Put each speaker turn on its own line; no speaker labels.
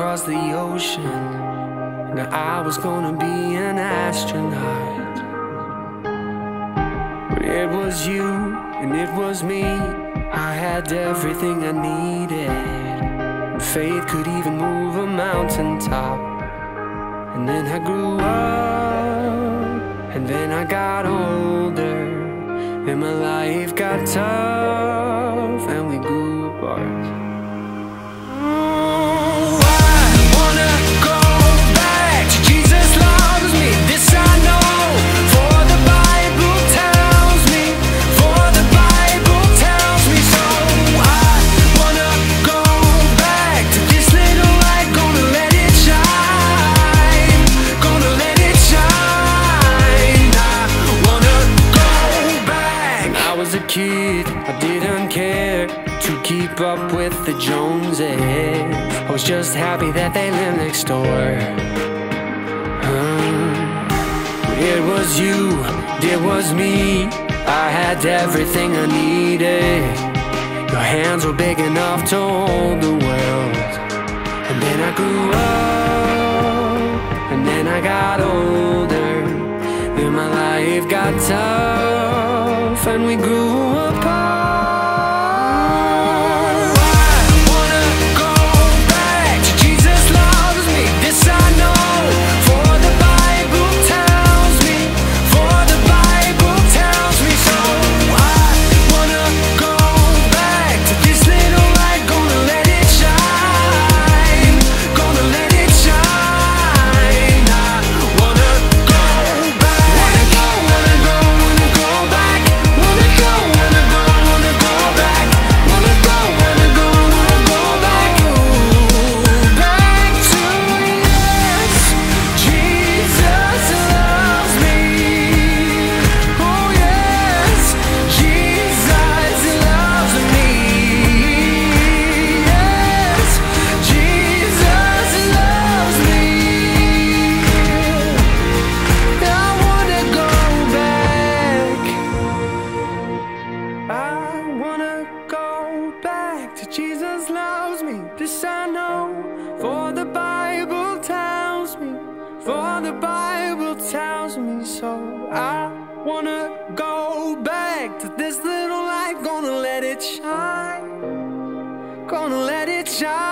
across the ocean. Now I was gonna be an astronaut. But it was you and it was me. I had everything I needed. Faith could even move a mountaintop. And then I grew up, and then I got older, and my life got tough, up with the Joneses. I was just happy that they lived next door. Um, it was you, it was me. I had everything I needed. Your hands were big enough to hold the world. And then I grew up, and then I got older. Then my life got tough, and we grew apart. This I know, for the Bible tells me, for the Bible tells me so. I wanna go back to this little light, gonna let it shine, gonna let it shine.